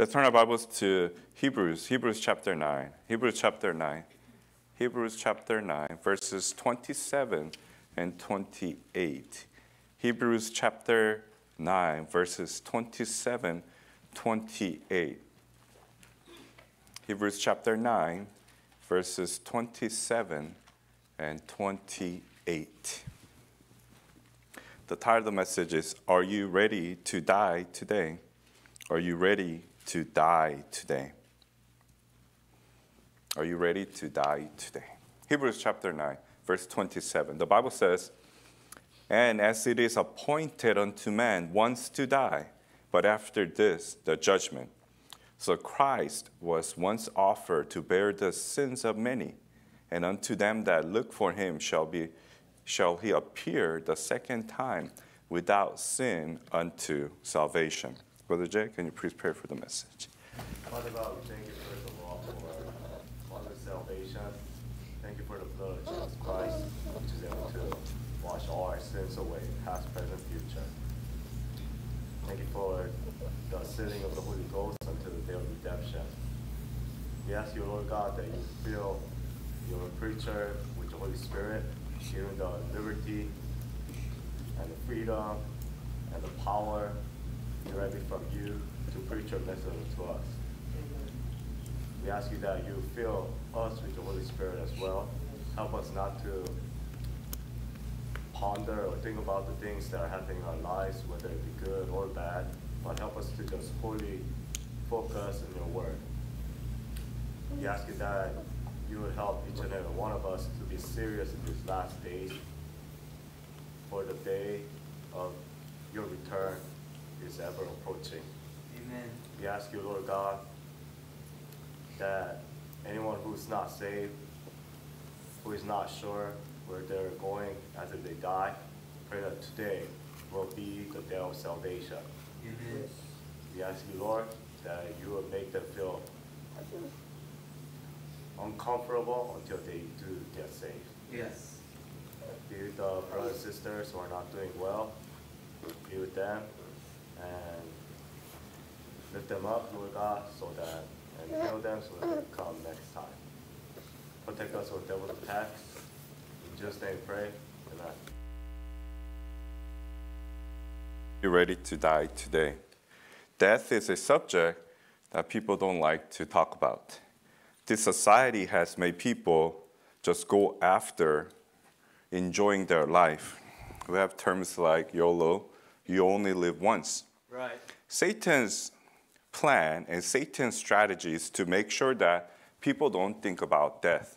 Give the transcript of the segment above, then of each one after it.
Let's turn our Bibles to Hebrews, Hebrews chapter 9. Hebrews chapter 9. Hebrews chapter 9, verses 27 and 28. Hebrews chapter 9, verses 27, 28. Hebrews chapter 9, verses 27 and 28. The title of the message is Are you ready to die today? Are you ready to die today? Are you ready to die today? Hebrews chapter 9, verse 27. The Bible says, And as it is appointed unto man once to die, but after this, the judgment. So Christ was once offered to bear the sins of many, and unto them that look for him shall, be, shall he appear the second time without sin unto salvation. Brother Jay, can you please pray for the message? Father God, we thank you first of all for Father salvation. Thank you for the blood of Jesus Christ, which is able to wash all our sins away, past, present, future. Thank you for the sealing of the Holy Ghost until the day of redemption. We ask you, Lord God, that you fill your preacher with the Holy Spirit, giving the liberty and the freedom and the power directly from you to preach your message to us. We ask you that you fill us with the Holy Spirit as well. Help us not to ponder or think about the things that are happening in our lives, whether it be good or bad, but help us to just fully focus on your word. We ask you that you would help each and every one of us to be serious in these last days for the day of your return is ever approaching. Amen. We ask you, Lord God, that anyone who's not saved, who is not sure where they're going after they die, pray that today will be the day of salvation. Amen. We ask you, Lord, that you will make them feel uncomfortable until they do get saved. Yes. Be with the brothers and sisters who are not doing well. Be with them and lift them up, Lord God, so that and heal them so that they come next time. Protect us from devil's attacks. In Jesus' name, pray. Amen. You're ready to die today. Death is a subject that people don't like to talk about. This society has made people just go after enjoying their life. We have terms like YOLO, you only live once. Right. Satan's plan and Satan's strategy is to make sure that people don't think about death.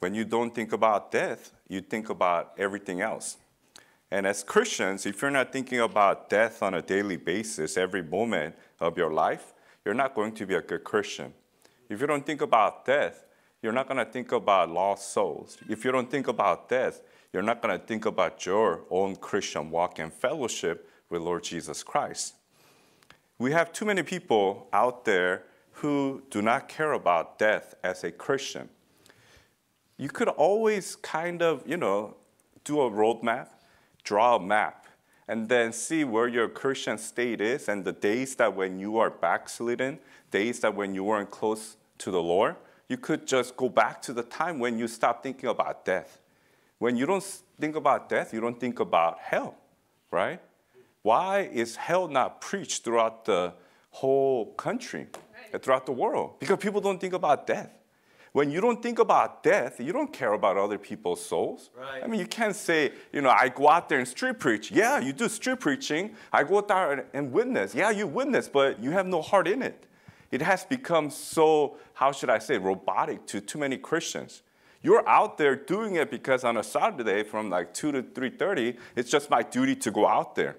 When you don't think about death, you think about everything else. And as Christians, if you're not thinking about death on a daily basis, every moment of your life, you're not going to be a good Christian. If you don't think about death, you're not going to think about lost souls. If you don't think about death, you're not going to think about your own Christian walk and fellowship with Lord Jesus Christ. We have too many people out there who do not care about death as a Christian. You could always kind of, you know, do a roadmap, draw a map, and then see where your Christian state is and the days that when you are backslidden, days that when you weren't close to the Lord, you could just go back to the time when you stopped thinking about death. When you don't think about death, you don't think about hell, right? Why is hell not preached throughout the whole country, throughout the world? Because people don't think about death. When you don't think about death, you don't care about other people's souls. Right. I mean, you can't say, you know, I go out there and street preach. Yeah, you do street preaching. I go out there and witness. Yeah, you witness, but you have no heart in it. It has become so, how should I say, robotic to too many Christians. You're out there doing it because on a Saturday from like 2 to 3.30, it's just my duty to go out there.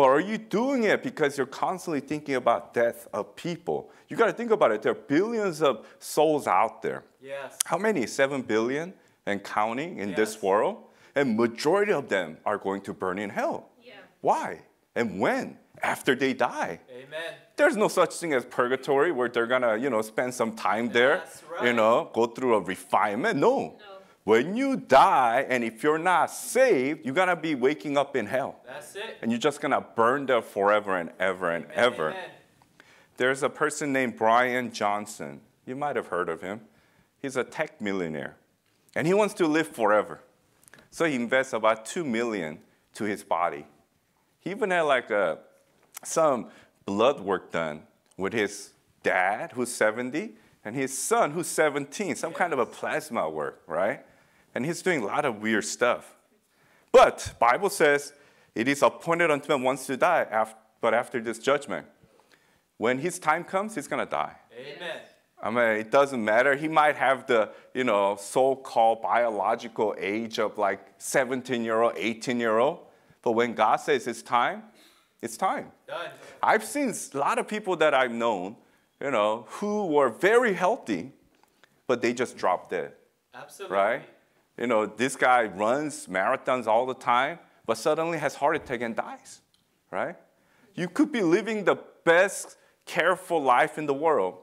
But are you doing it because you're constantly thinking about death of people? You got to think about it. There are billions of souls out there. Yes. How many? Seven billion and counting in Yes. this world? And majority of them are going to burn in hell. Yeah. Why? And when? After they die. Amen. There's no such thing as purgatory where they're gonna, you know, spend some time there, That's you know, go through a refinement. No. No. When you die, and if you're not saved, you're gonna be waking up in hell. That's it. And you're just gonna burn there forever and ever and Amen, ever. amen. there's a person named Bryan Johnson. You might have heard of him. He's a tech millionaire, and he wants to live forever. So he invests about two million to his body. He even had like a, some blood work done with his dad, who's 70, and his son, who's 17, some kind of a plasma work, right? And he's doing a lot of weird stuff. But Bible says it is appointed unto man once to die, but after this judgment. When his time comes, he's gonna die. Amen. I mean, it doesn't matter. He might have the, you know, so-called biological age of like 17 year old, 18 year old. But when God says it's time, it's time. Done. I've seen a lot of people that I've known, you know, who were very healthy, but they just dropped dead, Absolutely. right? You know, this guy runs marathons all the time, but suddenly has heart attack and dies, right? You could be living the best, careful life in the world,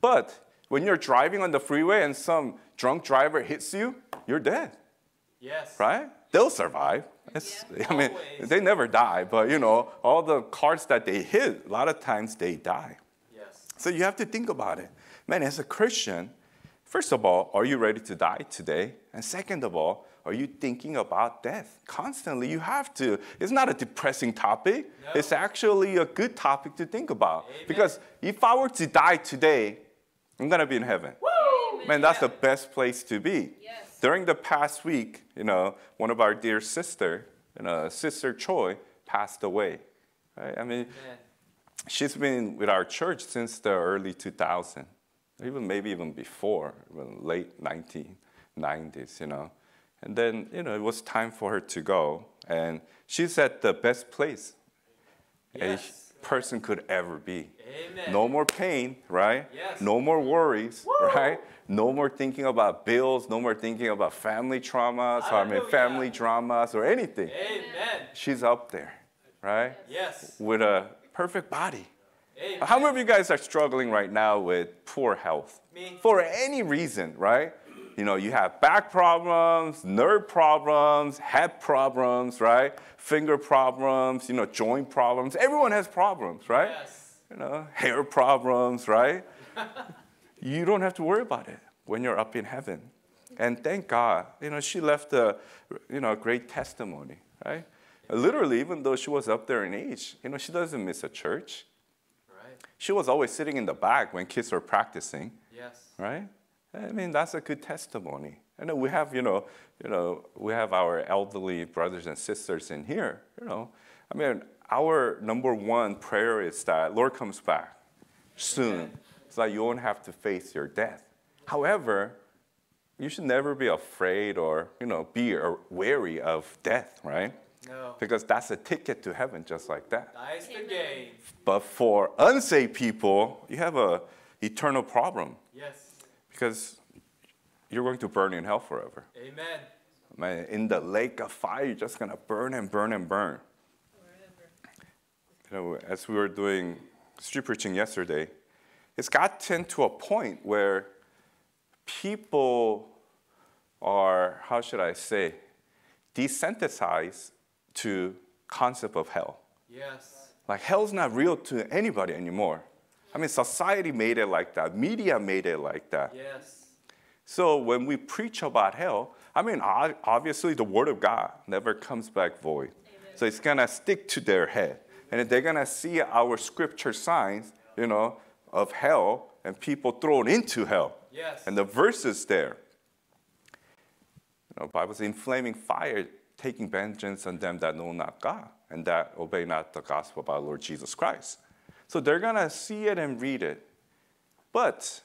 but when you're driving on the freeway and some drunk driver hits you, you're dead Yes. right? They'll survive. It's, I mean, Always. they never die, but you know, all the cars that they hit, a lot of times they die. Yes. So you have to think about it. Man, as a Christian, first of all, are you ready to die today? And second of all, are you thinking about death constantly? You have to. It's not a depressing topic. No. It's actually a good topic to think about. Amen. Because if I were to die today, I'm gonna be in heaven. Man, that's the best place to be. Yes. During the past week, you know, one of our dear sister, you know, Sister Choi, passed away. Right? I mean, Amen. she's been with our church since the early 2000s, even maybe even before, even late 1990s, you know. And then, you know, it was time for her to go, and she's at the best place Yes. a person could ever be. Amen. No more pain, right? Yes. No more worries, right? No more thinking about bills, no more thinking about family traumas, or I mean family dramas or anything. Amen. She's up there, right? Yes. With a perfect body. Amen. How many of you guys are struggling right now with poor health? Me. For any reason, right? You know, you have back problems, nerve problems, head problems, right? Finger problems, you know, joint problems. Everyone has problems, right? Yes. You know, hair problems, right? you don't have to worry about it when you're up in heaven. And thank God, you know, she left a, you know, a great testimony, right? Literally, even though she was up there in age, you know, she doesn't miss a church. She was always sitting in the back when kids were practicing, Yes. right? I mean, that's a good testimony. And we have, you know, you know, we have our elderly brothers and sisters in here. You know, I mean, our number one prayer is that Lord comes back soon, so that you won't have to face your death. However, you should never be afraid or you know be wary of death, right? No. Because that's a ticket to heaven, just like that. Dice the game. But for unsaved people, you have a eternal problem Yes. because you're going to burn in hell forever. Amen. Man, in the lake of fire, you're just gonna burn and burn and burn. You know, as we were doing street preaching yesterday, it's gotten to a point where people are, how should I say, desensitized to concept of hell. Yes. Like hell's not real to anybody anymore. I mean, society made it like that. Media made it like that. Yes. So when we preach about hell, I mean, obviously the word of God never comes back void. So it's gonna stick to their head, and they're gonna see our scripture signs, you know, of hell and people thrown into hell. Yes. And the verses there. You know, Bible's says, in flaming fire, taking vengeance on them that know not God and that obey not the gospel of our Lord Jesus Christ. So they're gonna see it and read it. But,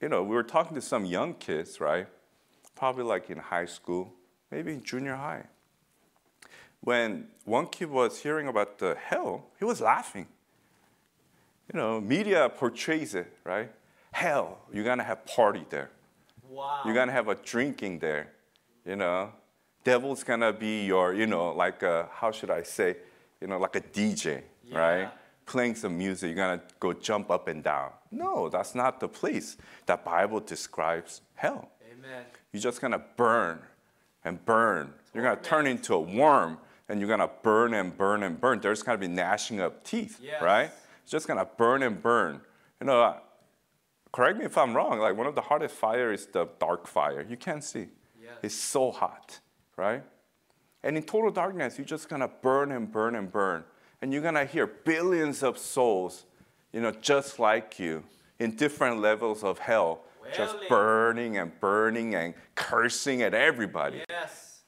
you know, we were talking to some young kids, right? Probably like in high school, maybe in junior high. When one kid was hearing about the hell, he was laughing. You know, media portrays it, right? Hell, you're gonna have party there. Wow. You're gonna have a drinking there, you know. Devil's gonna be your, you know, like a, how should I say, you know, like a DJ, right? Playing some music, you're gonna go jump up and down. No, that's not the place that Bible describes hell. Amen. You're just gonna burn and burn. You're gonna turn into a worm and you're gonna burn and burn and burn. There's gonna be gnashing of teeth, Yes. right? It's just gonna burn and burn. You know, uh, correct me if I'm wrong, like one of the hardest fire is the dark fire. You can't see. Yes. It's so hot, right? And in total darkness, you're just gonna burn and burn and burn. And you're gonna hear billions of souls, you know, just like you, in different levels of hell, just burning and burning and cursing at everybody. Yes.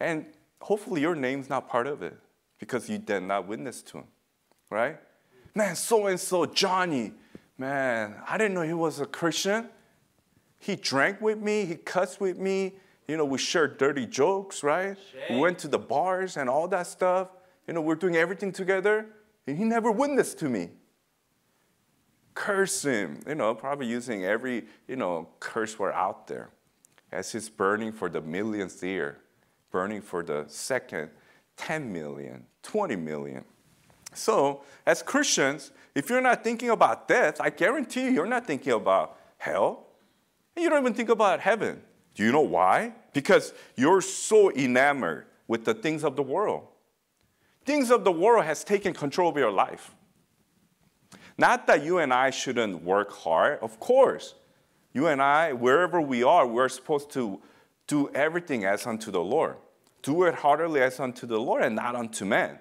And hopefully your name's not part of it because you did not witness to him, right? Man, so and so, Johnny, man, I didn't know he was a Christian. He drank with me, he cussed with me. You know, we shared dirty jokes, right? We went to the bars and all that stuff. You know, we're doing everything together. And he never witnessed to me. Curse him, you know, probably using every, you know, curse word out there as he's burning for the millionth year, burning for the second 10 million, 20 million. So, as Christians, if you're not thinking about death, I guarantee you, you're not thinking about hell. And you don't even think about heaven. Do you know why? Because you're so enamored with the things of the world. Things of the world has taken control of your life. Not that you and I shouldn't work hard, of course. You and I, wherever we are, we're supposed to do everything as unto the Lord. Do it heartily as unto the Lord and not unto men.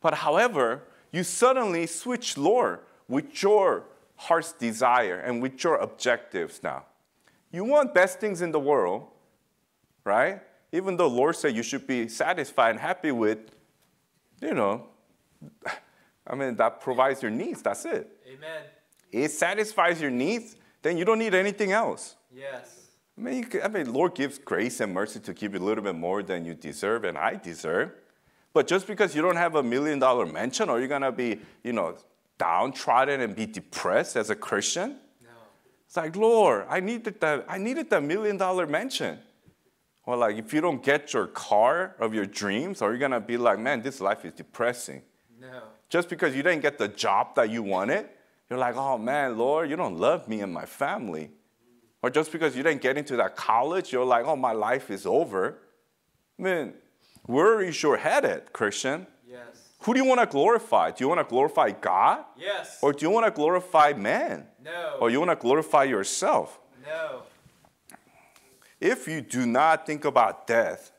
But however, you suddenly switch Lord with your heart's desire and with your objectives now. You want best things in the world, right? Even though Lord said you should be satisfied and happy with, you know, I mean, that provides your needs. That's it. Amen. It satisfies your needs, then you don't need anything else. Yes. I mean, you could, I mean, Lord gives grace and mercy to give you a little bit more than you deserve and I deserve. But just because you don't have a million dollar mansion, are you gonna be, you know, downtrodden and be depressed as a Christian? No. It's like, Lord, I needed that, I needed that million dollar mansion. Or like if you don't get your car of your dreams, are you gonna be like, man, this life is depressing? No. Just because you didn't get the job that you wanted, you're like, oh man, Lord, you don't love me and my family. Or just because you didn't get into that college, you're like, oh, my life is over. I mean, where is your head at, Christian? Yes. Who do you want to glorify? Do you want to glorify God? Yes. Or do you want to glorify man? no. Or you want to glorify yourself? no. If you do not think about death,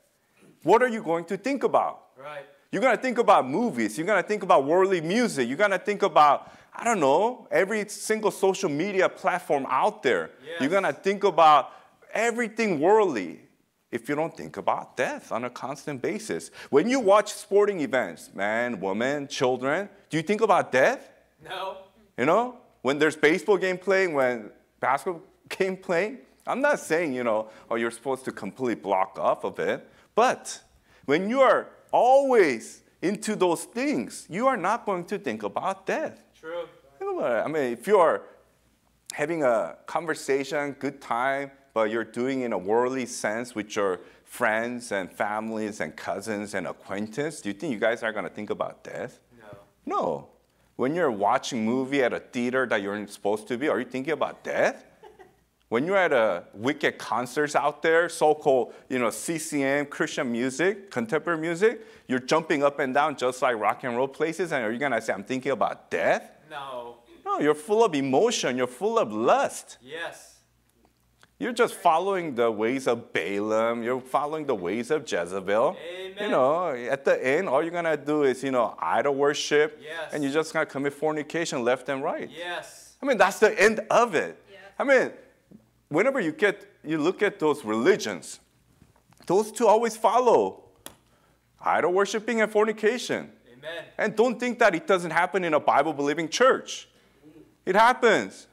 what are you going to think about? Right. You're gonna think about movies. You're gonna think about worldly music. You're gonna think about, I don't know, every single social media platform out there. Yes. You're gonna think about everything worldly if you don't think about death on a constant basis. When you watch sporting events, man, woman, children, do you think about death? No. You know, when there's baseball game playing, when basketball game playing, I'm not saying, you know, oh, you're supposed to completely block off of it. But when you are always into those things, you are not going to think about death. True. Think about it. I mean, if you're having a conversation, good time, but you're doing in a worldly sense with your friends and families and cousins and acquaintances, do you think you guys are going to think about death? No. No. When you're watching movie at a theater that you're supposed to be, are you thinking about death? When you're at a wicked concerts out there, so-called, you know, CCM, Christian music, contemporary music, you're jumping up and down just like rock and roll places, and are you gonna say, I'm thinking about death? No. No, you're full of emotion, you're full of lust. Yes. You're just following the ways of Balaam, you're following the ways of Jezebel. Amen. You know, at the end, all you're gonna do is, you know, idol worship, Yes. and you're just gonna commit fornication left and right. Yes. I mean, that's the end of it. Yes. I mean, whenever you get you look at those religions, those two always follow idol worshiping and fornication. Amen. And don't think that it doesn't happen in a Bible believing church. It happens.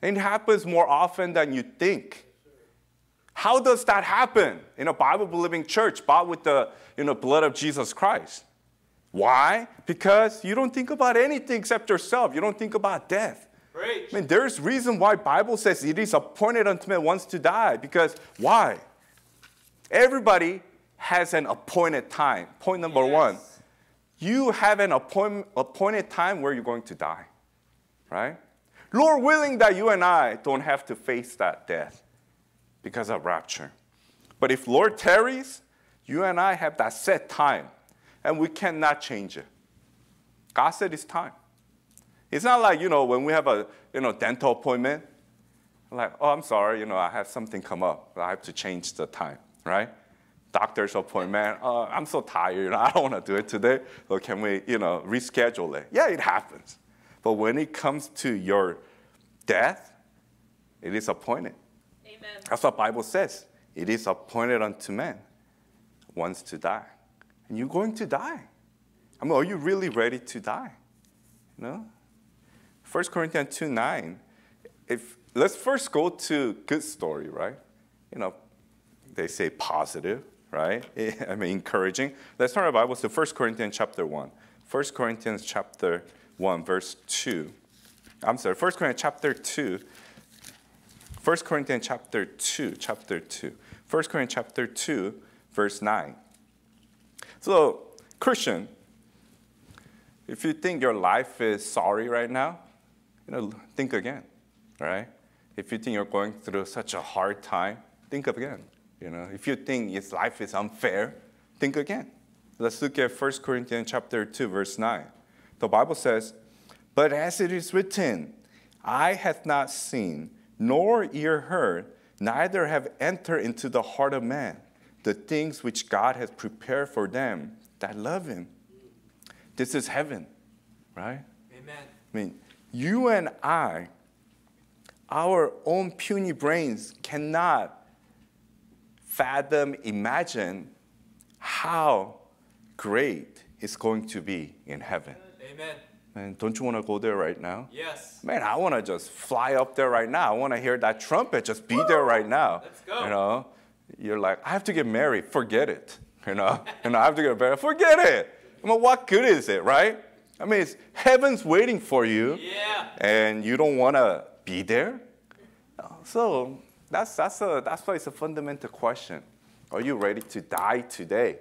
And it happens more often than you think. How does that happen in a Bible believing church bought with the you know, blood of Jesus Christ? Why? Because you don't think about anything except yourself. You don't think about death. Preach. I mean, there's reason why Bible says it is appointed unto man once to die. Because why? Everybody has an appointed time. Point number Yes. one. You have an appoint, appointed time where you're going to die, right? Lord willing that you and I don't have to face that death because of rapture. But if Lord tarries, you and I have that set time, and we cannot change it. God said it's time. It's not like, you know, when we have a, you know, dental appointment, like, oh, I'm sorry, you know, I have something come up. I have to change the time, right? Doctor's appointment, oh, I'm so tired, you know, I don't want to do it today. So can we, you know, reschedule it? Yeah, it happens. But when it comes to your death, it is appointed. Amen. That's what Bible says. It is appointed unto man once to die. And you're going to die. I mean, are you really ready to die? No? 1 Corinthians 2 9. If let's first go to good story, right? You know, they say positive, right? I mean encouraging. Let's turn our Bibles to 1 Corinthians chapter 1. 1 Corinthians chapter 1, verse 2. I'm sorry, 1 Corinthians chapter 2. 1 Corinthians chapter 2, chapter 2. 1 Corinthians chapter 2, verse 9. So, Christian, if you think your life is sorry right now, you know, think again, right? If you think you're going through such a hard time, think again. You know, if you think your life is unfair, think again. Let's look at 1 Corinthians chapter 2, verse 9. The Bible says, But as it is written, Eye hath not seen, nor ear heard, neither have entered into the heart of man the things which God has prepared for them that love him. This is heaven, right? Amen. I mean, you and I, our own puny brains cannot fathom, imagine how great it's going to be in heaven. Amen. Man, don't you want to go there right now? Yes. Man, I want to just fly up there right now. I want to hear that trumpet just be there right now. Let's go. You know, you're like, I have to get married. Forget it. You know, and I have to get married. Forget it. I mean, what good is it, right? I mean, it's, heaven's waiting for you, Yeah. and you don't want to be there. So that's that's a that's why it's a fundamental question. Are you ready to die today?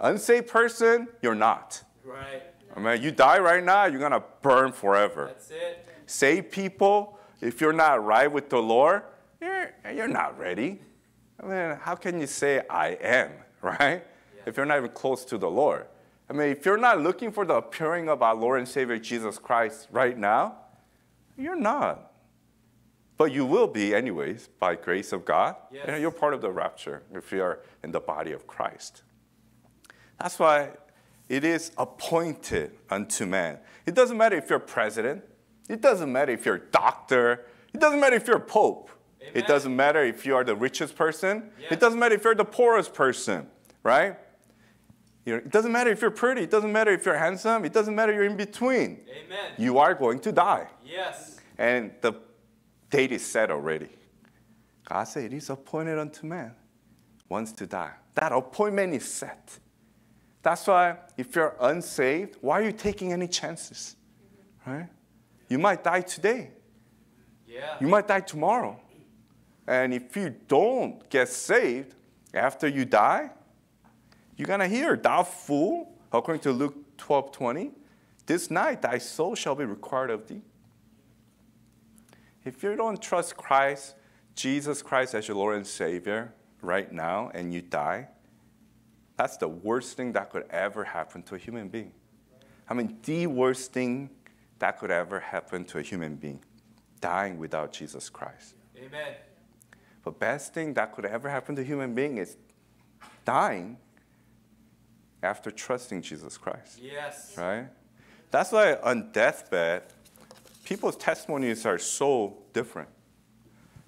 Unsaved person, you're not. Right. I mean, you die right now, you're gonna burn forever. That's it. Saved people, if you're not right with the Lord, you're, you're not ready. I mean, how can you say I am, right? If you're not even close to the Lord. I mean, if you're not looking for the appearing of our Lord and Savior Jesus Christ right now, you're not. But you will be, anyways, by grace of God. Yes. You know, you're part of the rapture if you are in the body of Christ. That's why it is appointed unto man. It doesn't matter if you're president. It doesn't matter if you're a doctor. It doesn't matter if you're a pope. Amen. It doesn't matter if you are the richest person. It doesn't matter if you're the poorest person, right? You know, it doesn't matter if you're pretty. It doesn't matter if you're handsome. It doesn't matter you're in between. Amen. You are going to die. Yes. And the date is set already. God said it is appointed unto man once to die. That appointment is set. That's why if you're unsaved, why are you taking any chances? Right? You might die today. Yeah. You might die tomorrow. And if you don't get saved after you die, you're gonna hear, Thou fool, according to Luke 12 20, this night thy soul shall be required of thee. If you don't trust Christ, Jesus Christ as your Lord and Savior right now, and you die, that's the worst thing that could ever happen to a human being. I mean, the worst thing that could ever happen to a human being, dying without Jesus Christ. Amen. The best thing that could ever happen to a human being is dying after trusting Jesus Christ, Yes. right? That's why on deathbed, people's testimonies are so different.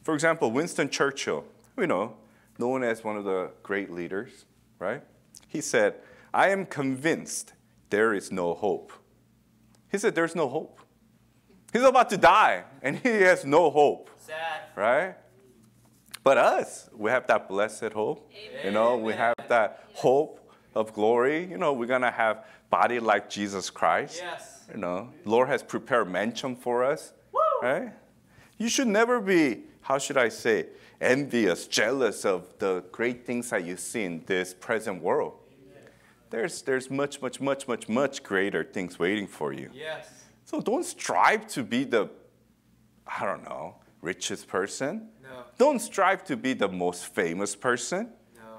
For example, Winston Churchill, we know, known as one of the great leaders, right? He said, I am convinced there is no hope. He said, There's no hope. He's about to die, and he has no hope Sad. right? But us, we have that blessed hope. You know, we have that hope of glory. You know, we're gonna have body like Jesus Christ. Yes. You know, Lord has prepared mansion for us. Woo! Right? You should never be, how should I say, envious, jealous of the great things that you see in this present world. There's, there's much, much, much, much, much greater things waiting for you. Yes. So don't strive to be the, I don't know, richest person. No. Don't strive to be the most famous person.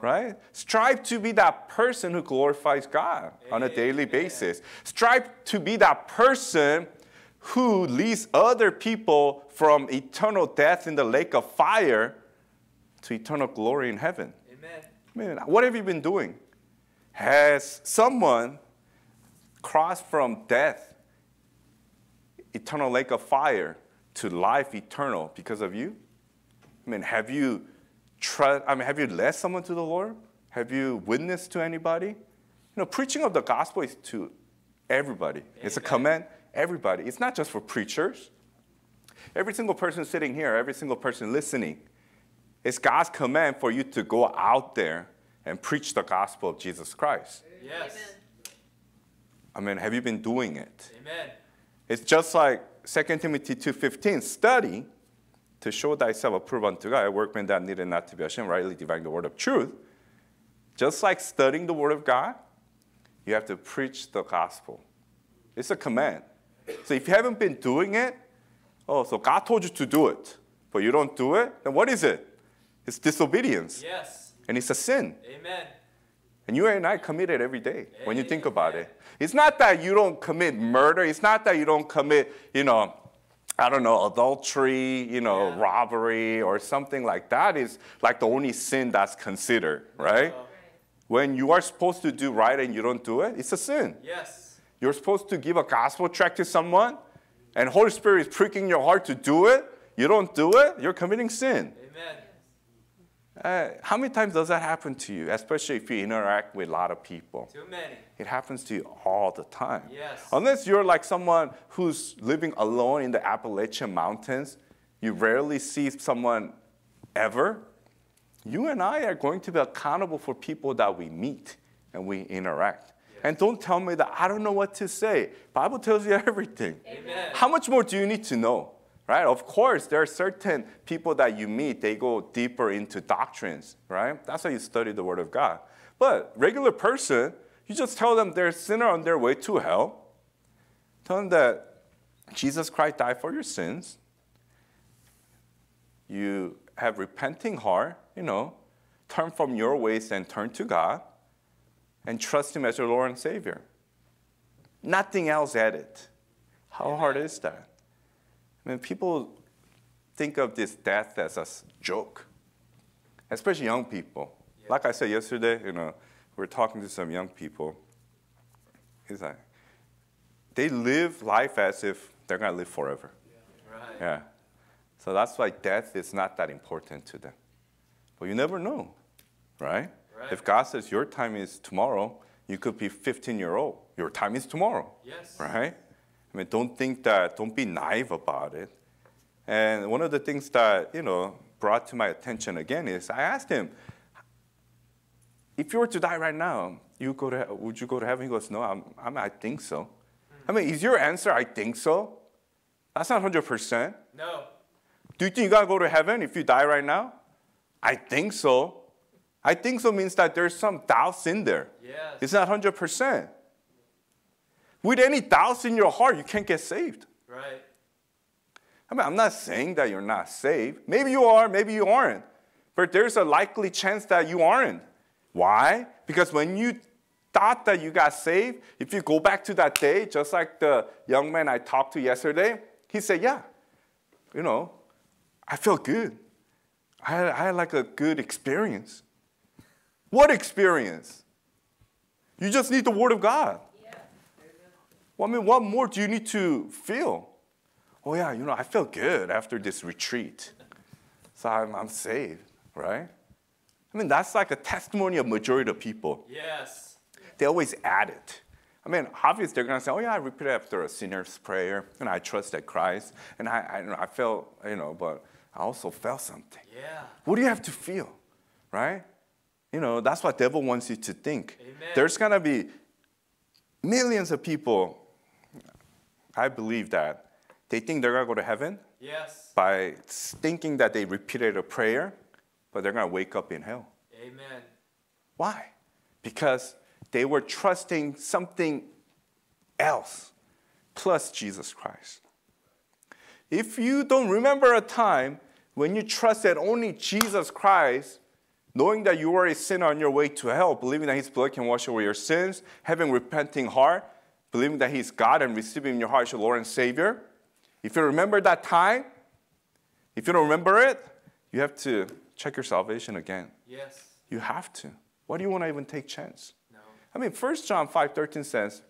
Right? Strive to be that person who glorifies God on a daily basis. Strive to be that person who leads other people from eternal death in the lake of fire to eternal glory in heaven. Amen. I mean, what have you been doing? Has someone crossed from death, eternal lake of fire, to life eternal because of you? I mean, have you trust, I mean, have you led someone to the Lord? Have you witnessed to anybody? You know, preaching of the gospel is to everybody. It's a command, everybody. It's not just for preachers. Every single person sitting here, every single person listening, it's God's command for you to go out there and preach the gospel of Jesus Christ. Yes. I mean, have you been doing it? Amen. It's just like 2 Timothy 2.15, study to show thyself approved unto God, a workman that needed not to be ashamed, rightly dividing the word of truth. Just like studying the word of God, you have to preach the gospel. It's a command. So if you haven't been doing it, oh, so God told you to do it, but you don't do it, then what is it? It's disobedience, Yes. and it's a sin. Amen. And you and I commit it every day when you think about it. It's not that you don't commit murder. It's not that you don't commit, you know, I don't know, adultery, you know, Yeah. robbery or something like that is like the only sin that's considered, right? Uh, When you are supposed to do right and you don't do it, it's a sin. yes. You're supposed to give a gospel tract to someone and Holy Spirit is pricking your heart to do it. You don't do it, you're committing sin. Uh, how many times does that happen to you, especially if you interact with a lot of people? Too many. It happens to you all the time. Yes. Unless you're like someone who's living alone in the Appalachian Mountains, you rarely see someone ever. You and I are going to be accountable for people that we meet and we interact. And don't tell me that I don't know what to say. Bible tells you everything. Amen. How much more do you need to know? Right? Of course, there are certain people that you meet, they go deeper into doctrines, right? That's how you study the Word of God. But regular person, you just tell them they're a sinner on their way to hell. Tell them that Jesus Christ died for your sins. You have repenting heart, you know, turn from your ways and turn to God and trust Him as your Lord and Savior. Nothing else added. How hard is that? I mean, people think of this death as a joke, especially young people. Yeah. Like I said yesterday, you know, we were talking to some young people. It's like they live life as if they're gonna live forever. Right. Yeah. So that's why death is not that important to them. But you never know, right? Right. If God says your time is tomorrow, you could be 15 year old. Your time is tomorrow, Yes. right? I mean, don't think that, don't be naive about it. And one of the things that, you know, brought to my attention again is I asked him, if you were to die right now, you go to, would you go to heaven? He goes, no, I'm, I'm, I think so. I mean, is your answer, I think so? That's not 100%. No. Do you think you gotta go to heaven if you die right now? I think so. I think so means that there's some doubts in there. Yes. It's not 100%. With any doubts in your heart, you can't get saved. Right. I mean, I'm not saying that you're not saved. Maybe you are, maybe you aren't. But there's a likely chance that you aren't. Why? Because when you thought that you got saved, if you go back to that day, just like the young man I talked to yesterday, he said, Yeah, you know, I felt good. I had, I had like a good experience. What experience? You just need the Word of God. Well, I mean, what more do you need to feel? Oh, yeah, you know, I felt good after this retreat. So I'm, I'm saved, right? I mean, that's like a testimony of majority of people. Yes. They always add it. I mean, obviously they're gonna say, "Oh yeah, I repeated after a sinner's prayer, and I trusted Christ, and I, I, I felt, you know, but I also felt something." Yeah. What do you have to feel, right? You know, that's what devil wants you to think. Amen. There's gonna be millions of people. I believe that they think they're gonna go to heaven Yes. by thinking that they repeated a prayer, but they're gonna wake up in hell. Amen. Why? Because they were trusting something else plus Jesus Christ. If you don't remember a time when you trusted only Jesus Christ, knowing that you were a sinner on your way to hell, believing that His blood can wash away your sins, having repenting heart, believing that He's God and receiving in your heart as your Lord and Savior, If you remember that time, if you don't remember it, you have to check your salvation again. Yes. You have to. Why do you want to even take chance? No. I mean, 1 John 5:13 says,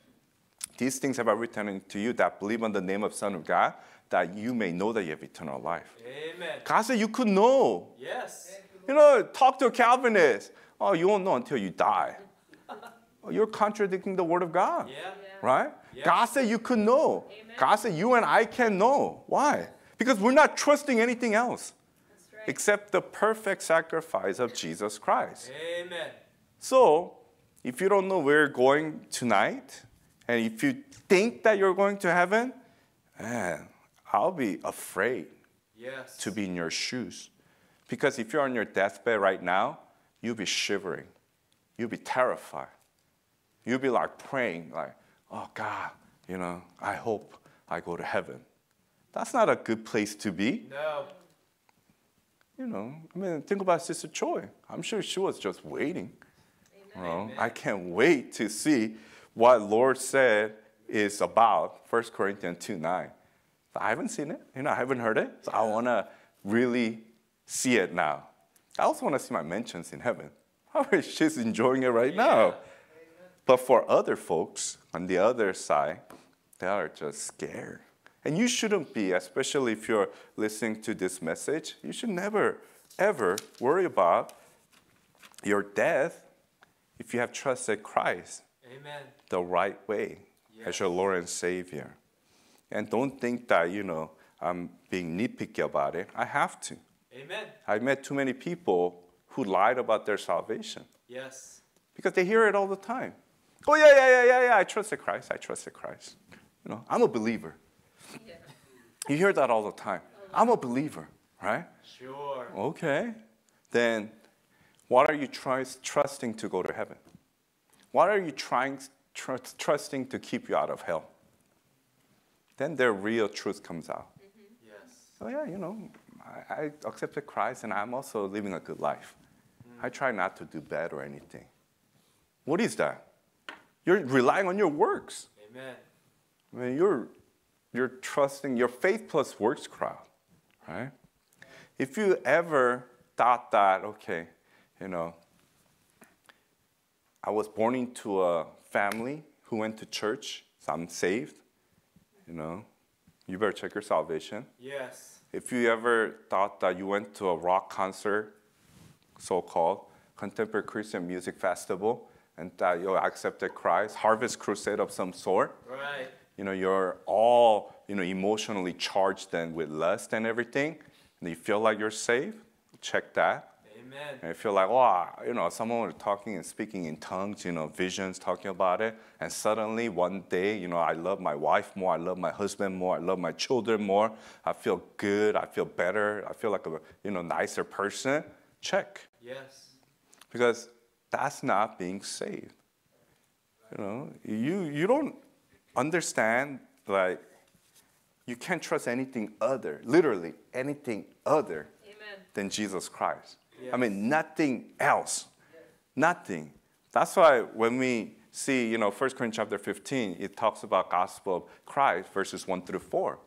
"These things have I written to you that believe on the name of Son of God, that you may know that you have eternal life." Amen. God said you could know. Yes. You know, talk to a Calvinist. Oh, you won't know until you die. Oh, You're contradicting the word of God, Yeah. Right? Yeah. God said you could know. Amen. God said you and I can know. Why? Because we're not trusting anything else right. except the perfect sacrifice of Jesus Christ. Amen. So, if you don't know where you're going tonight, and if you think that you're going to heaven, man, I'll be afraid Yes. to be in your shoes. Because if you're on your deathbed right now, you'll be shivering. You'll be terrified. You'll be like praying, like, oh God, you know, I hope I go to heaven. That's not a good place to be. No. You know, I mean, think about Sister Choi. I'm sure she was just waiting. You know, Amen. I can't wait to see what Lord said is about 1 Corinthians 2 9. I haven't seen it, you know, I haven't heard it. So I want to really see it now. I also want to see my mentions in heaven. I wish she's enjoying it right now. But for other folks on the other side, they are just scared. And you shouldn't be, especially if you're listening to this message. You should never, ever worry about your death if you have trusted Christ Amen. the right way as your Lord and Savior. And don't think that, you know, I'm being nitpicky about it. I have to. Amen. I've met too many people who lied about their salvation Yes. because they hear it all the time. Oh, yeah, yeah, yeah, yeah, yeah, I trusted Christ. I trusted Christ. You know, I'm a believer. Yeah. You hear that all the time. I'm a believer, right? Sure. Okay. Then what are you try- trusting to go to heaven? What are you trying tr- trusting to keep you out of hell? Then the real truth comes out. Mm-hmm. Yes. Oh yeah, you know, I, I accepted Christ and I'm also living a good life. Mm. I try not to do bad or anything. What is that? You're relying on your works. Amen. I mean, you're, you're trusting your faith plus works crowd, right? If you ever thought that, okay, you know, I was born into a family who went to church, so I'm saved, you know, you better check your salvation. Yes. If you ever thought that you went to a rock concert, so called contemporary Christian music festival, and that you accepted Christ, Harvest Crusade of some sort, Right. you know, you're all, you know, emotionally charged and with lust and everything, and you feel like you're saved, check that. Amen. And you feel like, wow, you know, someone was talking and speaking in tongues, you know, visions talking about it, and suddenly one day, you know, I love my wife more, I love my husband more, I love my children more, I feel good, I feel better, I feel like a, you know, nicer person. Check, Yes. because that's not being saved. You know, you you don't understand like you can't trust anything other, literally anything other Amen. than Jesus Christ. I mean, nothing else. Nothing. That's why when we see, you know, 1 Corinthians chapter 15, it talks about gospel of Christ, verses 1 through 4.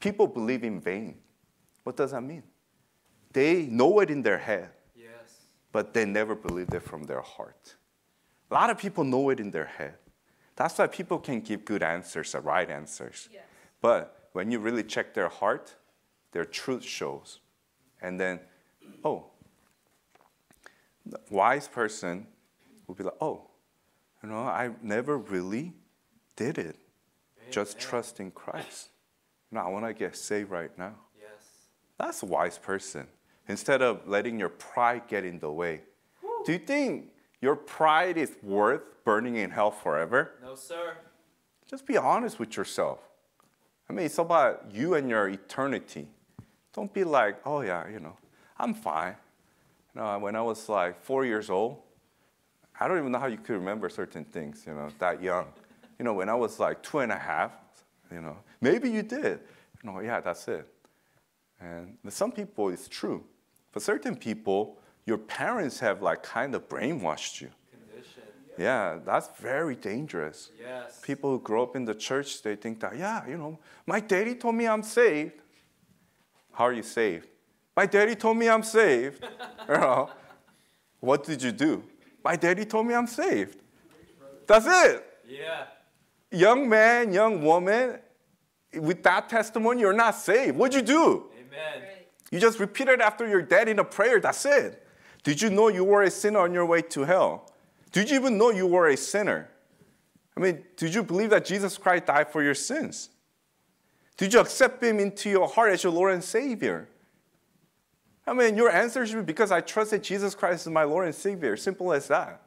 People believe in vain. What does that mean? They know it in their head, Yes. But they never believed it from their heart. A lot of people know it in their head. That's why people can give good answers, the right answers. Yes. But when you really check their heart, their truth shows. And then, oh, the wise person will be like, oh, you know, I never really did it. Just Amen. trust in Christ. You know, I want to get saved right now. Yes. That's a wise person. Instead of letting your pride get in the way. Do you think your pride is worth burning in hell forever? No, sir. Just be honest with yourself. I mean, it's about you and your eternity. Don't be like, oh, yeah, you know, I'm fine. You know, when I was like four years old, I don't even know how you could remember certain things, you know, that young. You know, when I was like two and a half, you know, maybe you did. You know, yeah, that's it. And some people, it's true. For certain people, your parents have like kind of brainwashed you. Condition. Yeah, that's very dangerous. Yes. People who grow up in the church, they think that, yeah, you know, my daddy told me I'm saved. How are you saved? My daddy told me I'm saved. you know, what did you do? My daddy told me I'm saved. That's it. Yeah. Young man, young woman, with that testimony, you're not saved. What'd you do? Amen. You just repeated after your dad in a prayer. That's it. Did you know you were a sinner on your way to hell? Did you even know you were a sinner? I mean, did you believe that Jesus Christ died for your sins? Did you accept him into your heart as your Lord and Savior? I mean, your answer should be because I trusted Jesus Christ as my Lord and Savior. Simple as that.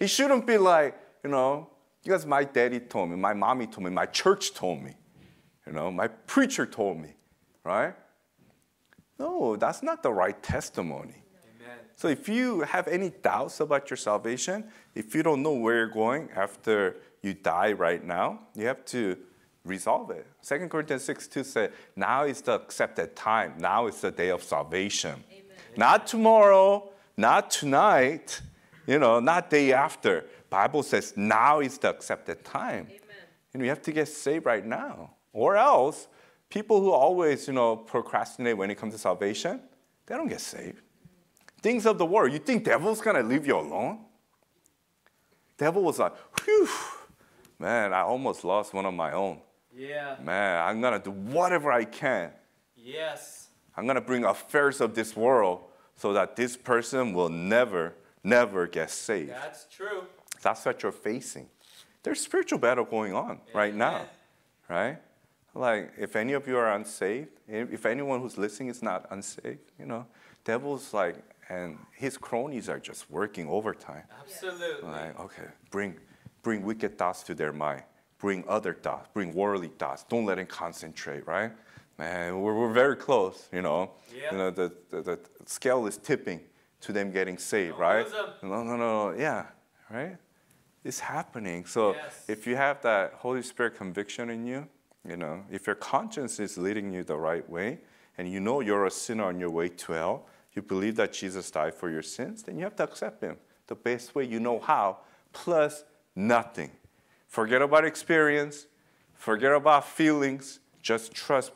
It shouldn't be like, you know, because my daddy told me, my mommy told me, my church told me, you know, my preacher told me, right? No, that's not the right testimony. Amen. So if you have any doubts about your salvation, if you don't know where you're going after you die right now, you have to resolve it. 2 Corinthians 6 2 said, Now is the accepted time. Now is the day of salvation. Amen. Not tomorrow, not tonight, you know, not day after. Bible says now is the accepted time. Amen. Know, you have to get saved right now. Or else, people who always, you know, procrastinate when it comes to salvation, they don't get saved. Things of the world, you think devil's gonna leave you alone? Devil was like, whew, man, I almost lost one of my own. Yeah. Man, I'm gonna do whatever I can. Yes. I'm gonna bring affairs of this world so that this person will never, never get saved. That's true. That's what you're facing. There's spiritual battle going on right now, right? Like if any of you are unsaved, if anyone who's listening is not unsaved, you know, devil's like, and his cronies are just working overtime. Absolutely. Like, okay, bring, bring wicked thoughts to their mind. Bring other thoughts. Bring worldly thoughts. Don't let them concentrate, right? Man, we're, we're very close, you know. Yeah. You know, the, the, the scale is tipping to them getting saved, Don't right? No, no, no, no, yeah, right? It's happening. So Yes. if you have that Holy Spirit conviction in you, you know, if your conscience is leading you the right way, and you know you're a sinner on your way to hell, you believe that Jesus died for your sins, then you have to accept Him the best way you know how, plus nothing. Forget about experience, forget about feelings, just trust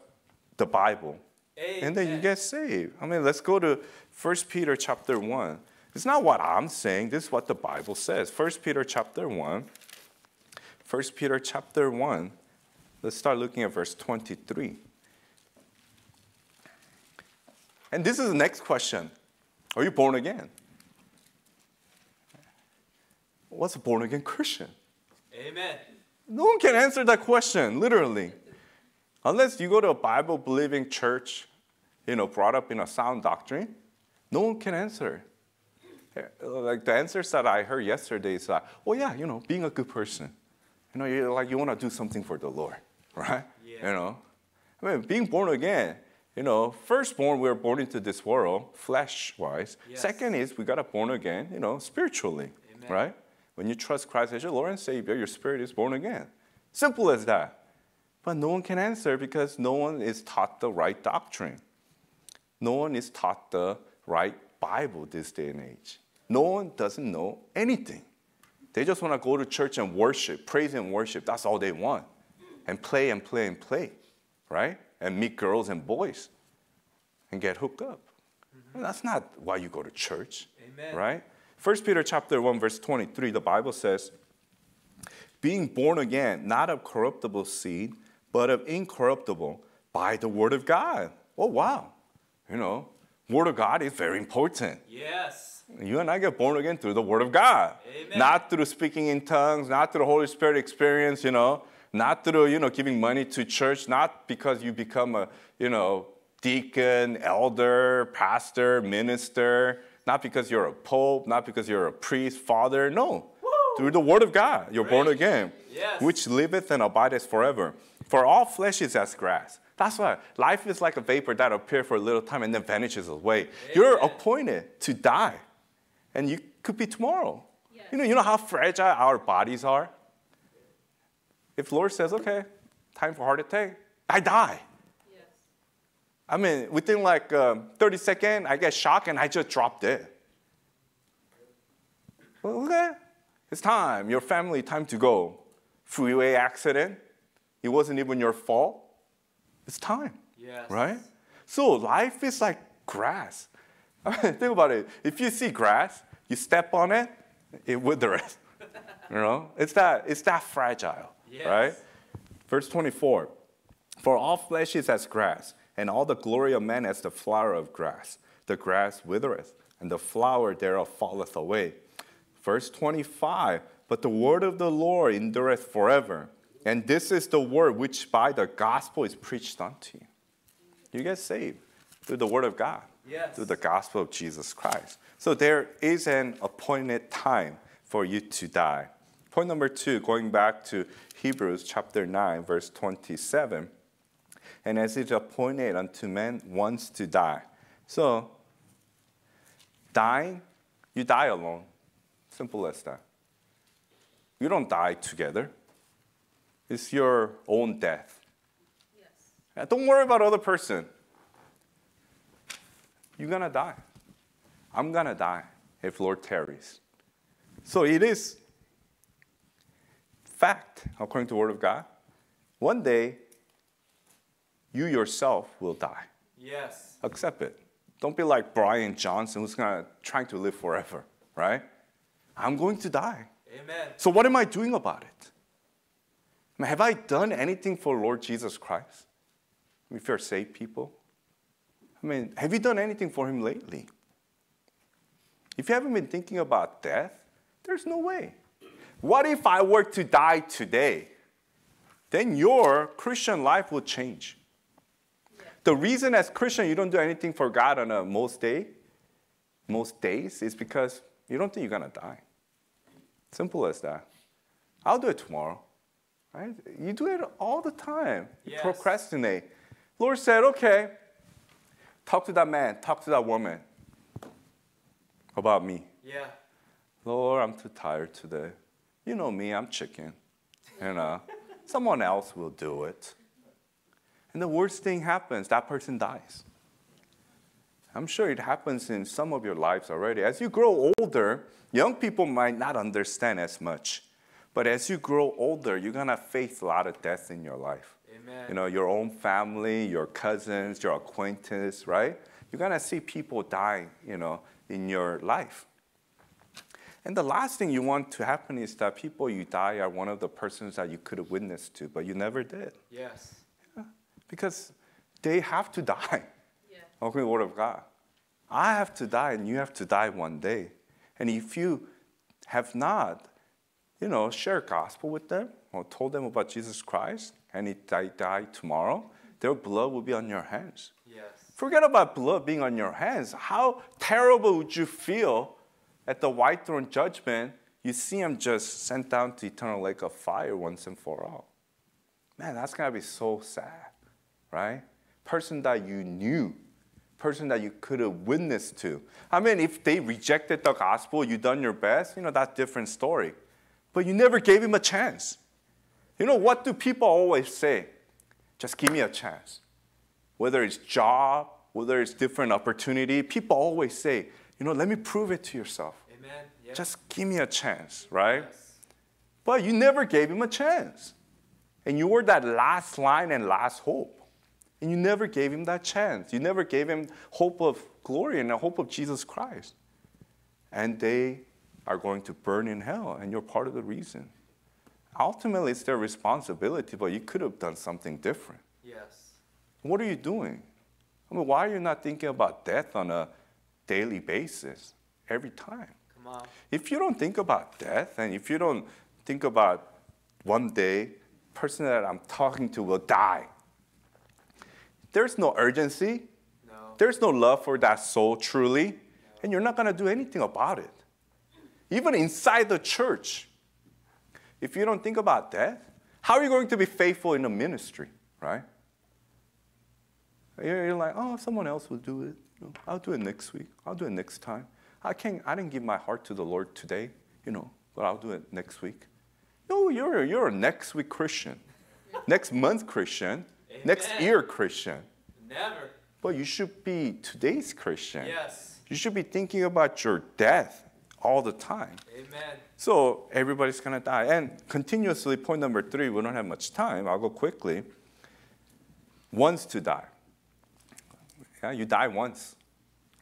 the Bible. And then you get saved. I mean, let's go to 1 Peter chapter 1. It's not what I'm saying, this is what the Bible says. 1 Peter chapter 1. 1 Peter chapter 1. Let's start looking at verse 23. And this is the next question Are you born again? What's a born again Christian? Amen. No one can answer that question, literally. Unless you go to a Bible believing church, you know, brought up in a sound doctrine, no one can answer. Eh, Like the answers that I heard yesterday is like, well, yeah, you know, being a good person. You know, like, you want to do something for the Lord, right? Yeah. You know, I mean, being born again, you know, firstborn, we are born into this world, flesh wise. Yes. Second is we got to born again, you know, spiritually, Amen. right? When you trust Christ as your Lord and Savior, your spirit is born again. Simple as that. But no one can answer because no one is taught the right doctrine. No one is taught the right Bible this day and age. No one doesn't know anything. They just want to go to church and worship, praise and worship. That's all they want. And play and play and play, right? And meet girls and boys and get hooked up. Well, That's not why you go to church, Amen. right? 1 Peter chapter 1 verse 23 the Bible says being born again not of corruptible seed but of incorruptible by the word of God. Oh wow. You know, word of God is very important. Yes. You and I get born again through the Word of God. Amen. Not through speaking in tongues, not through the Holy Spirit experience, you know, not through, you know, giving money to church, not because you become a, you know, deacon, elder, pastor, minister, not because you're a pope, not because you're a priest, father. No. Through the Word of God, you're born again, Yes. which liveth and abideth forever. For all flesh is as grass. That's why life is like a vapor that appears for a little time and then vanishes away. You're appointed to die and you could be tomorrow. Yes. You know, you know how fragile our bodies are. If Lord says, "Okay, time for heart attack," I die. Yes. I mean, within like um, 30 seconds, I get shocked and I just drop dead. Well, okay, It's time. Your family, time to go. Freeway accident. It wasn't even your fault. It's time. Yes. Right? So life is like grass. I mean, think about it. If you see grass, you step on it, it withers. you know, it's that it's that fragile, Yes. right? Verse 24. For all flesh is as grass, and all the glory of man as the flower of grass. The grass withereth, and the flower thereof falleth away. Verse 25. But the word of the Lord endureth forever. And this is the word which by the gospel is preached unto you. You get saved through the word of God, Yes. through the gospel of Jesus Christ. So there is an appointed time for you to die. Point number two, going back to Hebrews chapter 9, verse 27. And as it appointed unto men once to die. So, dying, you die alone. Simple as that. You don't die together. It's your own death. Uh, Don't worry about other person. You're gonna die. I'm gonna die if Lord tarries. So it is fact, according to the Word of God. One day, you yourself will die. Yes. Accept it. Don't be like Bryan Johnson, who's gonna trying to live forever, right? I'm going to die. Amen. So what am I doing about it? I mean, have I done anything for Lord Jesus Christ? If you're saved people, I mean, have you done anything for Him lately? If you haven't been thinking about death, there's no way. What if I were to die today? Then your Christian life will change. The reason as Christian you don't do anything for God on a most day, most days, is because you don't think you're gonna die. Simple as that. I'll do it tomorrow. Right? You do it all the time. You Yes. procrastinate. Lord said, okay, talk to that man, talk to that woman about me. Yeah. Lord, I'm too tired today. You know me, I'm chicken. You know, someone else will do it. And the worst thing happens, that person dies. I'm sure it happens in some of your lives already. As you grow older, young people might not understand as much. But as you grow older, you're gonna face a lot of death in your life. Amen. You know, your own family, your cousins, your acquaintances, right? You're gonna see people die, you know, in your life. And the last thing you want to happen is that people you die are one of the persons that you could have witnessed to, but you never did. Yes. Because they have to die. Yeah. According to the Word of God. I have to die and you have to die one day. And if you have not, you know, shared gospel with them or told them about Jesus Christ and if they die tomorrow, their blood will be on your hands. Yes. Forget about blood being on your hands. How terrible would you feel at the white throne judgment? You see him just sent down to eternal lake of fire once and for all. Man, that's gonna be so sad, right? Person that you knew, person that you could have witnessed to. I mean, if they rejected the gospel, you done your best, you know, that's different story. But you never gave him a chance. You know, what do people always say? Just give me a chance whether it's job, whether it's different opportunity, people always say, you know, let me prove it to yourself. Amen. Yes. Just give me a chance, right? Yes. But you never gave him a chance. And you were that last line and last hope. And you never gave him that chance. You never gave him hope of glory and the hope of Jesus Christ. And they are going to burn in hell, and you're part of the reason. Ultimately, it's their responsibility, but you could have done something different. Yes. What are you doing? I mean, why are you not thinking about death on a daily basis, every time? Come on. If you don't think about death, and if you don't think about one day, person that I'm talking to will die, there's no urgency, No. there's no love for that soul truly, and you're not going to do anything about it. Even inside the church, if you don't think about death, how are you going to be faithful in the ministry, right? You're like, oh, someone else will do it. You know, I'll do it next week. I'll do it next time. I can't. I didn't give my heart to the Lord today, you know, but I'll do it next week. No, you're you're a next week Christian, next month Christian, next year Christian. Never. But you should be today's Christian. Yes. You should be thinking about your death all the time. Amen. So everybody's gonna die. And continuously, point number three, we don't have much time. I'll go quickly. Once to die. Yeah, you die once,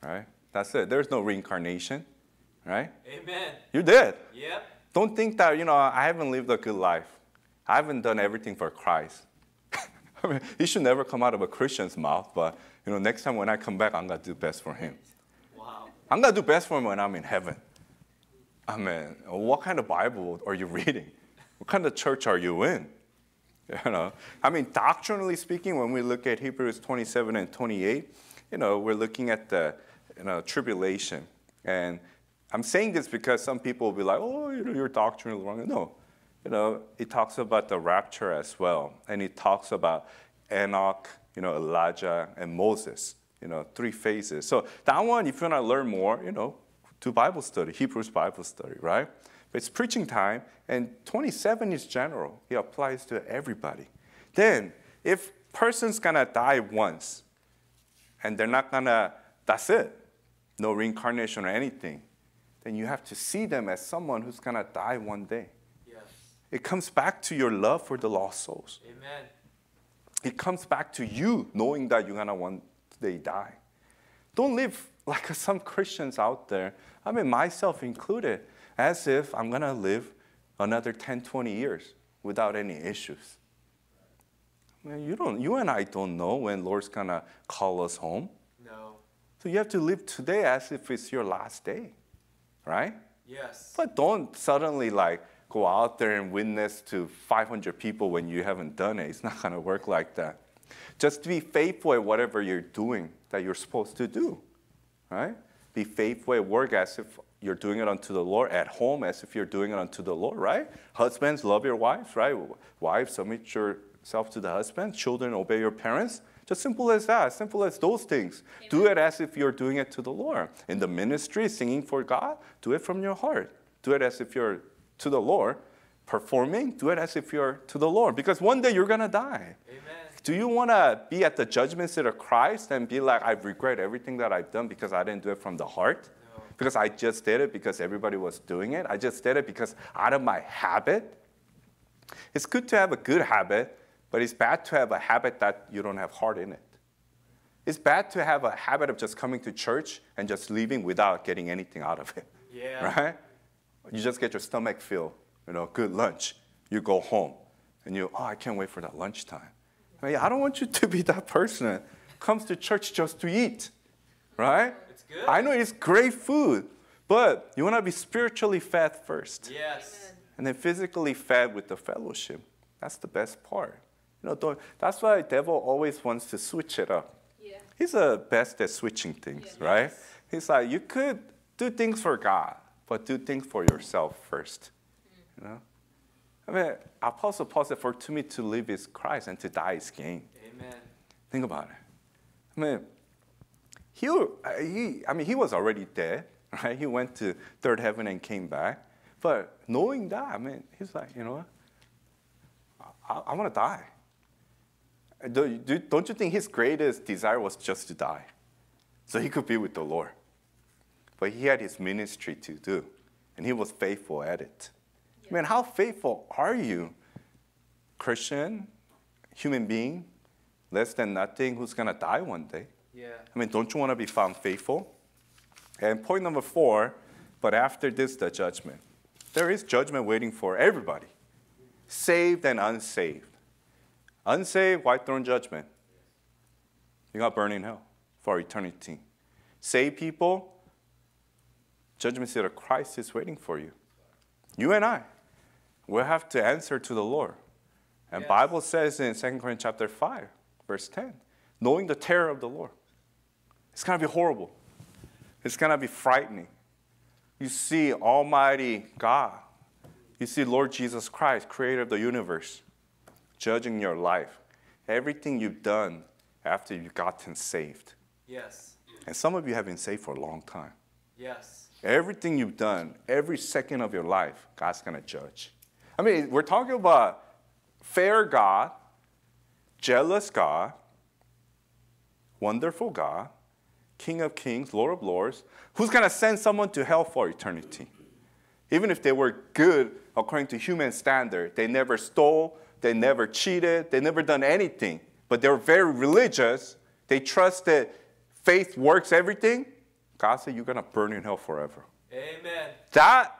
right? That's it. There's no reincarnation, right? Amen. You're dead. Yep. Don't think that, you know, I haven't lived a good life. I haven't done everything for Christ. I mean, it should never come out of a Christian's mouth, but, you know, next time when I come back, I'm gonna do best for him. Wow. I'm gonna do best for him when I'm in heaven. I mean, what kind of Bible are you reading? What kind of church are you in? You know, I mean, doctrinally speaking, when we look at Hebrews 27 and 28, you know, we're looking at the you know, tribulation. And I'm saying this because some people will be like, oh, you know, you're doctrinally wrong. No, you know, it talks about the rapture as well, and it talks about Enoch, you know, Elijah, and Moses. You know, three phases. So that one, if you want to learn more, you know, do Bible study, Hebrews Bible study, right? It's preaching time, and 27 is general. It applies to everybody. Then, if person's gonna die once, and they're not gonna, that's it, no reincarnation or anything, then you have to see them as someone who's gonna die one day. Yes. It comes back to your love for the lost souls. Amen. It comes back to you knowing that you're gonna one day die. Don't live like some Christians out there, I mean, myself included, as if I'm gonna live another 10, 20 years without any issues. I mean, you, don't, you and I don't know when Lord's gonna call us home. No. So you have to live today as if it's your last day, right? Yes. But don't suddenly like go out there and witness to 500 people when you haven't done it. It's not going to work like that. Just be faithful at whatever you're doing that you're supposed to do, right? Be faithful at work as if you're doing it unto the Lord, at home as if you're doing it unto the Lord, right? Husbands, love your wives, right? Wives, submit yourself to the husband. Children, obey your parents. Just simple as that, simple as those things. Do it as if you're doing it to the Lord. In the ministry, singing for God, do it from your heart. Do it as if you're to the Lord. Performing, do it as if you're to the Lord. Because one day you're gonna die. Amen. Do you wanna be at the judgment seat of Christ and be like, I regret everything that I've done because I didn't do it from the heart? Because I just did it because everybody was doing it? I just did it because out of my habit? It's good to have a good habit, but it's bad to have a habit that you don't have heart in it. It's bad to have a habit of just coming to church and just leaving without getting anything out of it. Yeah. Right? You just get your stomach filled, you know, good lunch. You go home and you, oh, I can't wait for that lunchtime. I, mean, I don't want you to be that person that comes to church just to eat, right? It's good. I know it's great food, but you want to be spiritually fed first Yes. and then physically fed with the fellowship. That's the best part. You know, don't, that's why the devil always wants to switch it up. Yeah. He's the best at switching things, right? He's like, you could do things for God, but do things for yourself first. You know? I mean, Apostle Paul said, for to me to live is Christ and to die is gain. Amen. Think about it. I mean, he, uh, he, I mean, he was already dead, right? He went to third heaven and came back. But knowing that, I mean, he's like, you know what? I, I want to die. Do- do- Don't you think his greatest desire was just to die? So he could be with the Lord. But he had his ministry to do, and he was faithful at it. I mean, how faithful are you, Christian, human being, less than nothing, who's going to die one day? Yeah. I mean, don't you want to be found faithful? And point number four, but after this, the judgment. There is judgment waiting for everybody, saved and unsaved. Unsaved, white throne judgment. You got burning hell for eternity. Saved people, judgment seat of Christ is waiting for you. You and I will have to answer to the Lord. And Yes. Bible says in 2 Corinthians chapter 5, verse 10, knowing the terror of the Lord. It's gonna be horrible. It's gonna be frightening. You see Almighty God. You see Lord Jesus Christ, creator of the universe, judging your life. Everything you've done after you've gotten saved. Yes. And some of you have been saved for a long time. Yes. Everything you've done, every second of your life, God's gonna judge. I mean, we're talking about fair God, jealous God, wonderful God, King of Kings, Lord of Lords, who's going to send someone to hell for eternity. Even if they were good according to human standard, they never stole, they never cheated, they never done anything, but they were very religious. They trusted faith works everything. God said, You're going to burn in hell forever. Amen. That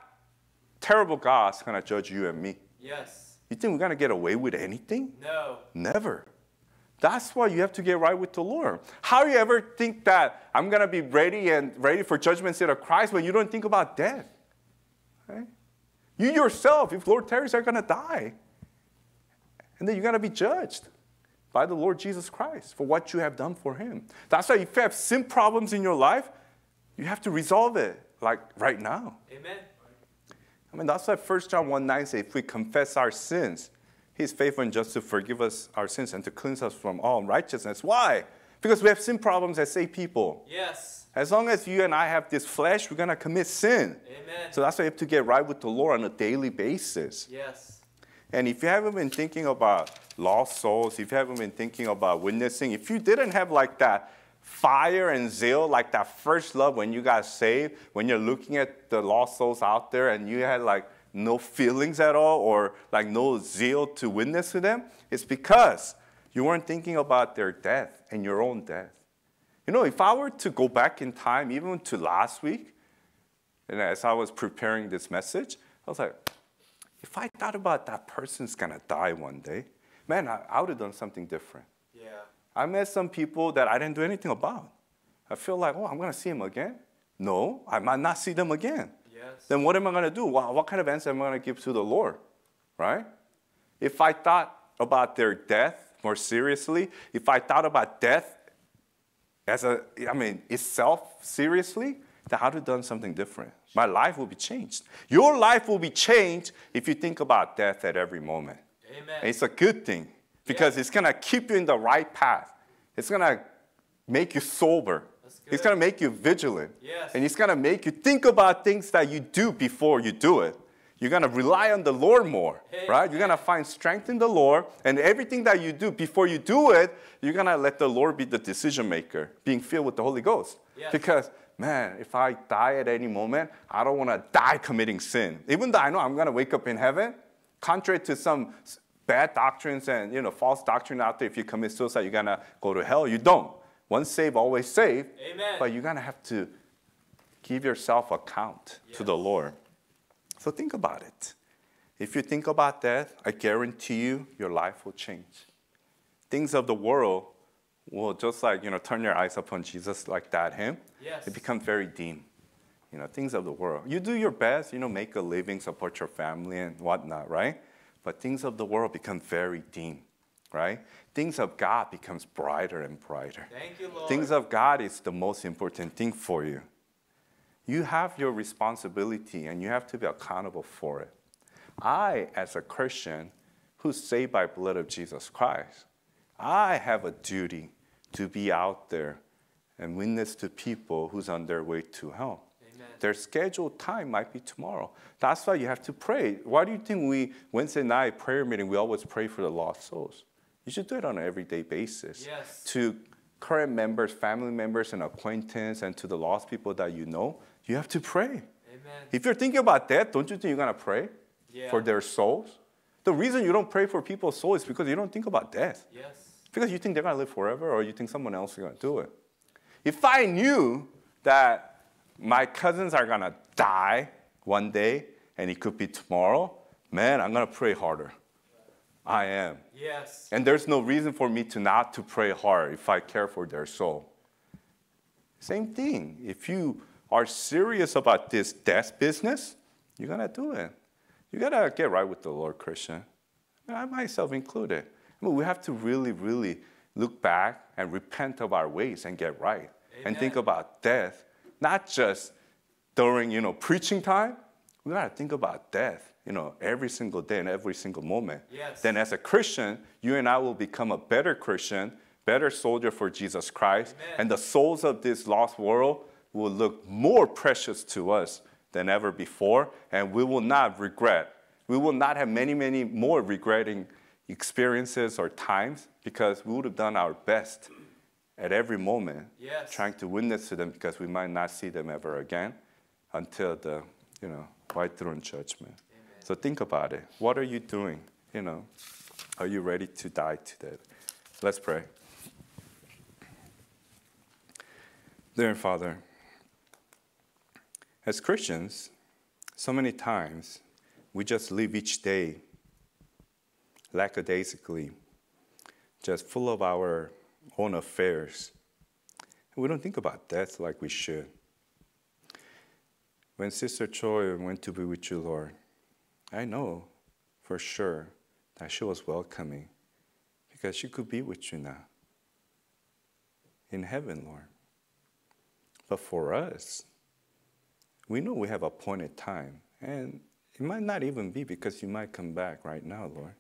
terrible God's going to judge you and me. Yes. You think we're going to get away with anything? No. Never. That's why you have to get right with the Lord. How do you ever think that I'm going to be ready and ready for judgment seat of Christ when you don't think about death? Right? You yourself, if Lord tarries, are going to die. And then you're going to be judged by the Lord Jesus Christ for what you have done for him. That's why if you have sin problems in your life, you have to resolve it like right now. Amen. I mean, that's why 1 John 1 9 says, if we confess our sins, he is faithful and just to forgive us our sins and to cleanse us from all unrighteousness. Why? Because we have sin problems as saved people. Yes. As long as you and I have this flesh, we're going to commit sin. Amen. So that's why you have to get right with the Lord on a daily basis. Yes. And if you haven't been thinking about lost souls, if you haven't been thinking about witnessing, if you didn't have like that fire and zeal, like that first love when you got saved, when you're looking at the lost souls out there and you had like no feelings at all or like no zeal to witness to them, it's because you weren't thinking about their death and your own death. You know, if I were to go back in time, even to last week, and as I was preparing this message, I was like, if I thought about that person's gonna die one day, man, I, I would have done something different. Yeah. I met some people that I didn't do anything about. I feel like, oh, I'm gonna see them again. No, I might not see them again. Yes. Then what am I gonna do? What, kind of answer am I gonna give to the Lord? Right? If I thought about their death more seriously, if I thought about death as a, I mean, itself seriously, then I would have done something different. My life will be changed. Your life will be changed if you think about death at every moment. Amen. And it's a good thing because it's gonna keep you in the right path. It's gonna make you sober. It's good. gonna make you vigilant. Yes. And he's gonna make you think about things that you do before you do it. You're gonna rely on the Lord more, right? You're gonna find strength in the Lord, and everything that you do before you do it, you're gonna let the Lord be the decision maker, being filled with the Holy Ghost. Yes. Because man, if I die at any moment, I don't wanna die committing sin. Even though I know I'm gonna wake up in heaven, contrary to some bad doctrines and you know false doctrine out there, if you commit suicide, you're gonna go to hell. You don't. Once saved, always saved. Amen. But you're gonna have to give yourself account to the Lord. So think about it. If you think about that, I guarantee you your life will change. Things of the world will just like, you know, turn your eyes upon Jesus like that, him. Yes. It becomes very dim. You know, things of the world. You do your best, you know, make a living, support your family and whatnot, right? But things of the world become very dim, right? Things of God becomes brighter and brighter. Thank you, Lord. Things of God is the most important thing for you. You have your responsibility and you have to be accountable for it. I, as a Christian who's saved by blood of Jesus Christ, I have a duty to be out there and witness to people who's on their way to hell. Amen. Their scheduled time might be tomorrow. That's why you have to pray. Why do you think we Wednesday night prayer meeting we always pray for the lost souls? You should do it on an everyday basis. Yes. To current members, family members, and acquaintances, and to the lost people that you know, you have to pray. Amen. If you're thinking about that, don't you think you're gonna pray Yeah. for their souls? The reason you don't pray for people's souls is because you don't think about death. Yes. Because you think they're gonna live forever or you think someone else is gonna do it. If I knew that my cousins are gonna die one day and it could be tomorrow, man, I'm gonna pray harder. I am. Yes. And there's no reason for me to not to pray hard if I care for their soul. Same thing. If you are serious about this death business, you're gonna do it. You gotta get right with the Lord, Christian. I myself included. I mean, we have to really, really look back and repent of our ways and get right. And think about death, not just during, you know, preaching time. We gotta think about death, you know, every single day and every single moment. Yes. Then as a Christian, you and I will become a better Christian, better soldier for Jesus Christ, Amen. and the souls of this lost world will look more precious to us than ever before, and we will not regret. We will not have many, many more regretting experiences or times because we would have done our best at every moment, Yes. trying to witness to them because we might not see them ever again until the, you know, white throne judgment. Amen. So think about it. What are you doing? You know, are you ready to die today? Let's pray. Dear Father, as Christians, so many times we just live each day lackadaisically, just full of our own affairs. And We don't think about death like we should. When Sister Choi went to be with you, Lord, I know for sure that she was welcoming because she could be with you now in heaven, Lord. But for us, we know we have appointed time, and it might not even be because you might come back right now, Lord.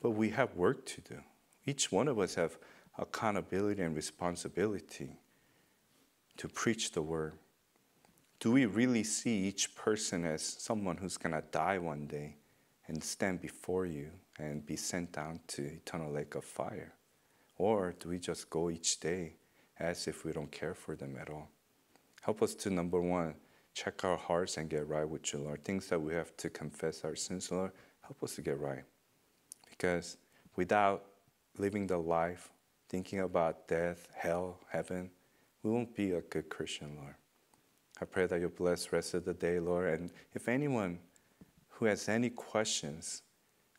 But we have work to do. Each one of us have accountability and responsibility to preach the word. Do we really see each person as someone who's going to die one day and stand before you and be sent down to eternal lake of fire? Or do we just go each day as if we don't care for them at all? Help us to, number one, check our hearts and get right with you, Lord. Things that we have to confess our sins, Lord, help us to get right. Because without living the life, thinking about death, hell, heaven, we won't be a good Christian, Lord. I pray that you bless the rest of the day, Lord. And if anyone who has any questions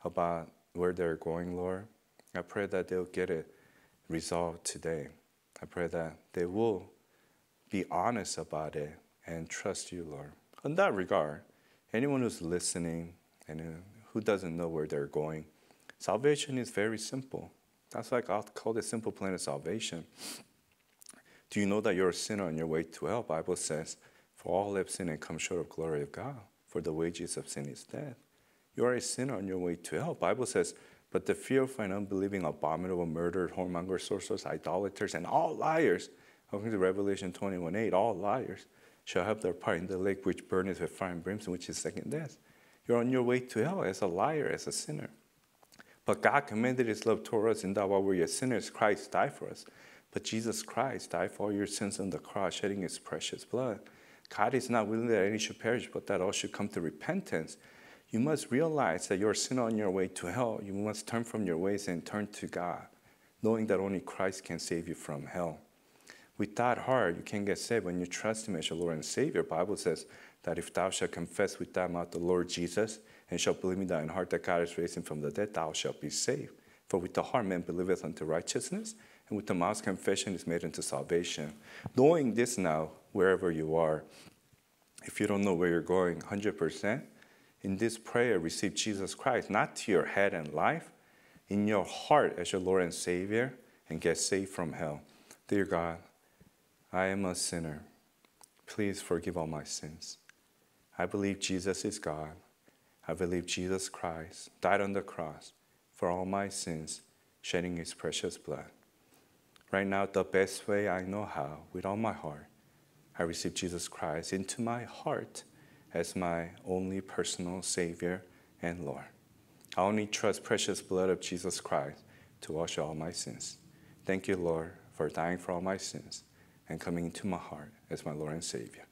about where they're going, Lord, I pray that they'll get it resolved today. I pray that they will be honest about it and trust you, Lord. In that regard, anyone who's listening and who doesn't know where they're going, salvation is very simple. That's like I'll call the simple plan of salvation. Do you know that you're a sinner on your way to hell? Bible says, for all have sinned and come short of glory of God. For the wages of sin is death. You are a sinner on your way to hell. Bible says, but the fearful and unbelieving, abominable, murderers, whoremongers, sorcerers, idolaters, and all liars, according to Revelation 21 8, all liars shall have their part in the lake which burneth with fire and brimstone, which is second death. You're on your way to hell as a liar, as a sinner. But God commended his love toward us in that while we were yet sinners, Christ died for us. But Jesus Christ died for all your sins on the cross, shedding his precious blood. God is not willing that any should perish, but that all should come to repentance. You must realize that you're a sinner on your way to hell. You must turn from your ways and turn to God, knowing that only Christ can save you from hell. With that heart, you can get saved when you trust Him as your Lord and Savior. Bible says that if thou shalt confess with thy mouth the Lord Jesus, and shalt believe in thine heart that God has raised him from the dead, thou shalt be saved. For with the heart man believeth unto righteousness, and with the mouth confession is made unto salvation. Knowing this now, wherever you are, if you don't know where you're going 100%, in this prayer, receive Jesus Christ, not to your head and life, in your heart as your Lord and Savior, and get saved from hell. Dear God, I am a sinner. Please forgive all my sins. I believe Jesus is God. I believe Jesus Christ died on the cross for all my sins, shedding his precious blood. Right now, the best way I know how, with all my heart, I receive Jesus Christ into my heart as my only personal Savior and Lord. I only trust precious blood of Jesus Christ to wash all my sins. Thank you, Lord, for dying for all my sins and coming into my heart as my Lord and Savior.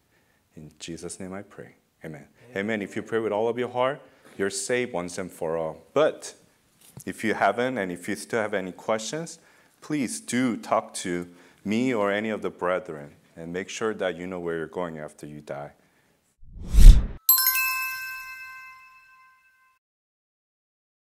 In Jesus' name I pray. Amen. Amen. Amen. If you pray with all of your heart, you're saved once and for all. But if you haven't and if you still have any questions, please do talk to me or any of the brethren and make sure that you know where you're going after you die.